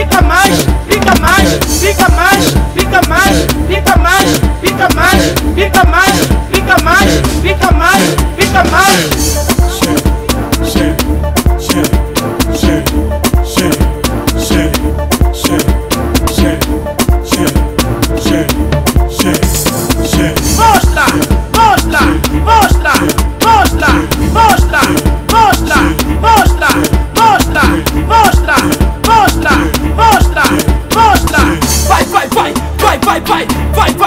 fica mais.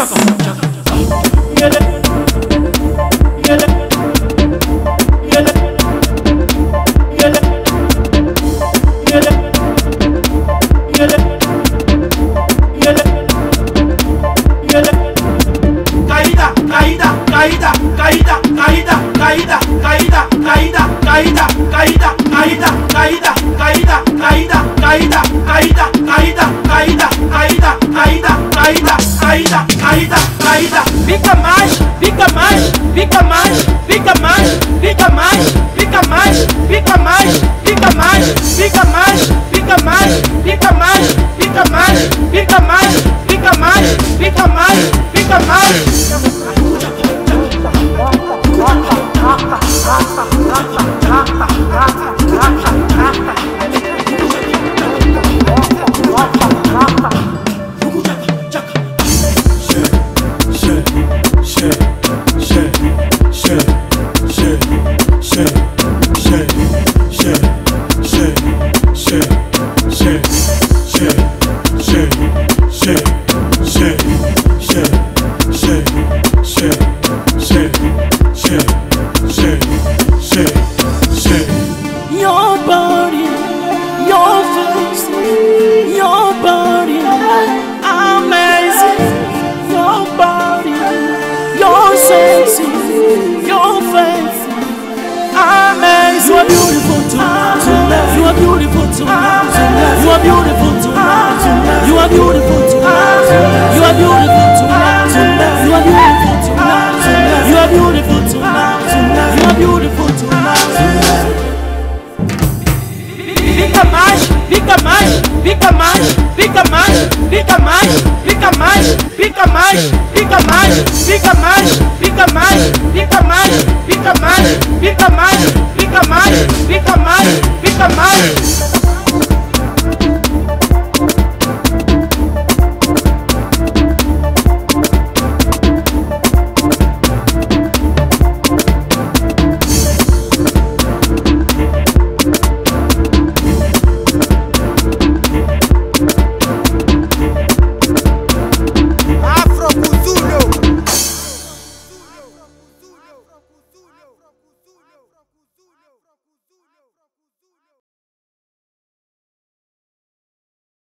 Caída, caída, caída, caída, caída, caída, caída, caída, caída, caída, caída, caída, caída, caída, caída, fica mais, fica mais, fica mais, fica mais, fica mais, You are beautiful tonight. You are beautiful tonight. You are beautiful tonight. You are beautiful tonight. You are beautiful tonight. You are beautiful tonight. Fica mais, fica mais, fica mais, fica mais, fica mais, fica mais, fica mais, fica mais, fica mais, fica mais, fica mais, fica mais, fica mais, fica mais, fica mais, fica mais.